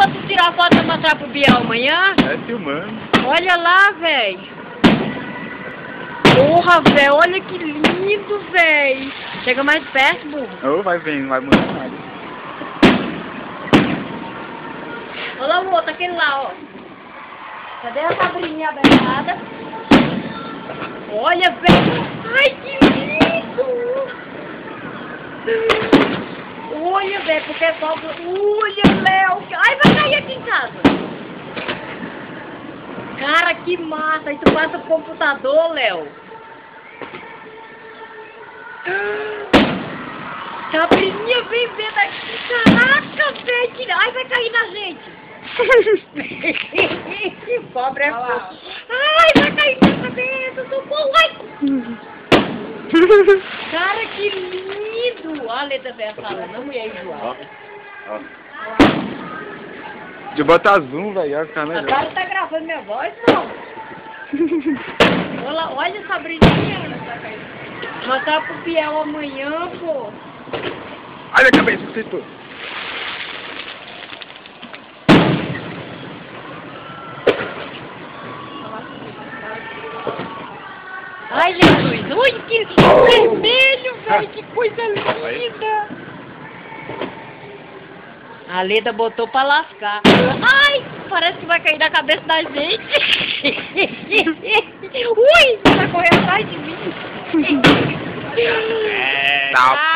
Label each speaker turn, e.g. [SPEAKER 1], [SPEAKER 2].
[SPEAKER 1] pra tu tirar foto pra mostrar pro Biel amanhã?
[SPEAKER 2] É filmando.
[SPEAKER 1] Olha lá, véi. Porra, véi, olha que lindo, véi. Chega mais perto, burro.
[SPEAKER 2] Ou vai vendo, vai mudar nada.
[SPEAKER 1] Olha lá o outro, aquele lá, ó. Cadê a cabrinha abertada? Olha, velho. Ai, que lindo. Olha, velho, porque é só... Olha, Léo. Ai, vai em casa. Cara, que massa. Aí tu passa o computador, Léo. Cabrinha, vem ver daqui. Caraca, velho. Ai, vai cair na gente. que pobre é fofo. Ai, vai cair na cabeça. Socorro. Ai. Cara, que lindo. Olha a letra dessa falando, mulher
[SPEAKER 2] Ó,
[SPEAKER 1] enjoada.
[SPEAKER 2] ó. De botar zoom, velho, vai ficar melhor.
[SPEAKER 1] cara tá gravando minha voz, não. Olha, olha essa brilhinha. Mostrar pro Biel amanhã, pô.
[SPEAKER 2] Olha a cabeça você.
[SPEAKER 1] Ai, Jesus. Ui, que vermelho, velho. Que coisa linda. A Leda botou pra lascar. Ai, parece que vai cair na cabeça da gente. Ui, vai correr atrás de mim.
[SPEAKER 2] Tá,